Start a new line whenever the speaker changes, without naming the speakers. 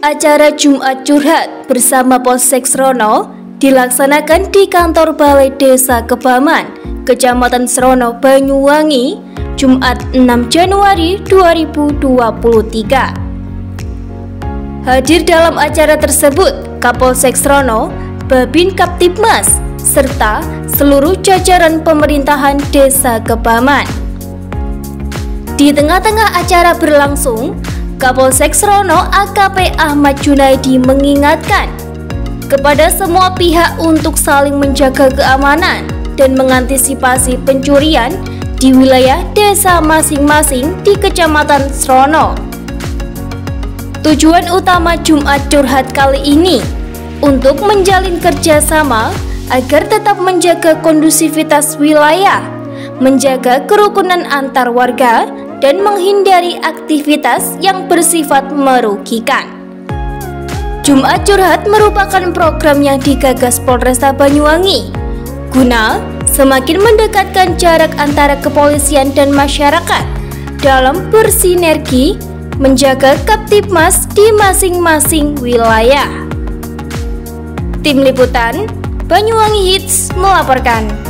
Acara Jumat Curhat bersama Polsek Srono dilaksanakan di kantor Balai Desa Kebaman, Kecamatan Srono, Banyuwangi, Jumat 6 Januari 2023. Hadir dalam acara tersebut Kapolsek Srono, Babin Kaptipmas, serta seluruh jajaran pemerintahan Desa Kebaman. Di tengah-tengah acara berlangsung, Kapolsek Srono AKP Ahmad Junaidi mengingatkan kepada semua pihak untuk saling menjaga keamanan dan mengantisipasi pencurian di wilayah desa masing-masing di Kecamatan Srono. Tujuan utama Jumat Curhat kali ini untuk menjalin kerjasama agar tetap menjaga kondusivitas wilayah, menjaga kerukunan antar warga, dan menghindari aktivitas yang bersifat merugikan. Jumat Curhat merupakan program yang digagas Polresta Banyuwangi guna semakin mendekatkan jarak antara kepolisian dan masyarakat dalam bersinergi menjaga Kaptipmas di masing-masing wilayah. Tim Liputan Banyuwangi Hits melaporkan.